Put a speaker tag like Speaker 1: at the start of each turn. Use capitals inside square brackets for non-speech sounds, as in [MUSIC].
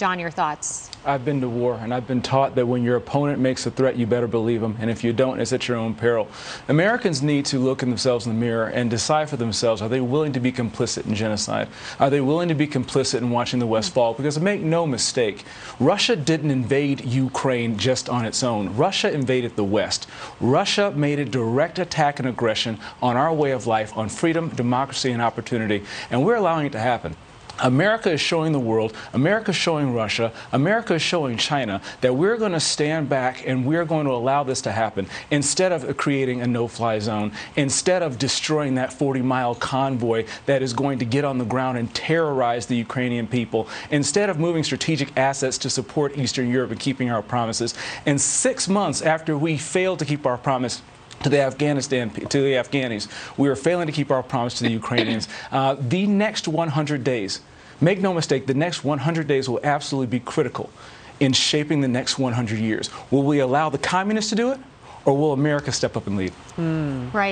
Speaker 1: John, your thoughts?
Speaker 2: I've been to war, and I've been taught that when your opponent makes a threat, you better believe them, and if you don't, it's at your own peril. Americans need to look in themselves in the mirror and decide for themselves, are they willing to be complicit in genocide? Are they willing to be complicit in watching the West mm. fall? Because make no mistake, Russia didn't invade Ukraine just on its own. Russia invaded the West. Russia made a direct attack and aggression on our way of life, on freedom, democracy, and opportunity, and we're allowing it to happen. America is showing the world, America is showing Russia, America is showing China that we're going to stand back and we're going to allow this to happen instead of creating a no fly zone, instead of destroying that 40 mile convoy that is going to get on the ground and terrorize the Ukrainian people, instead of moving strategic assets to support Eastern Europe and keeping our promises. And six months after we failed to keep our promise, to the Afghanistan, to the Afghanis. We are failing to keep our promise to the Ukrainians. [COUGHS] Uh, the next 100 days Make no mistake, the next 100 days will absolutely be critical in shaping the next 100 years. Will we allow the communists to do it, or will America step up and lead?
Speaker 1: Mm. Right.